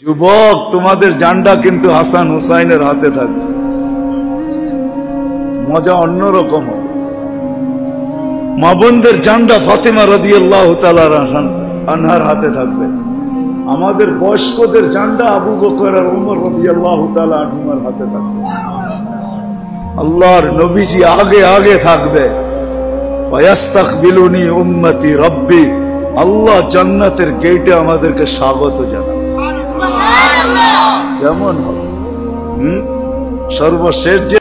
যুবক, তোমাদের জান্ডা কিন্তু হাসান হুসাইনের হাতে থাকবে। মজা অন্যরকম মা বোনদের জান্ডা ফাতেমা রদি আল্লাহ আনহার হাতে থাকবে। আমাদের বয়স্কদের জান্ডা আবু বকর উমর রদি আল্লাহ আনহুমার হাতে থাকবে। আল্লাহর নবীজি আগে আগে থাকবে। ওয়াস্তাকবিলুনি উম্মতি রব্বি। আল্লাহ জান্নাতের গেটে আমাদেরকে স্বাগত জানাবে যেমন হবে? সর্বশেষ যে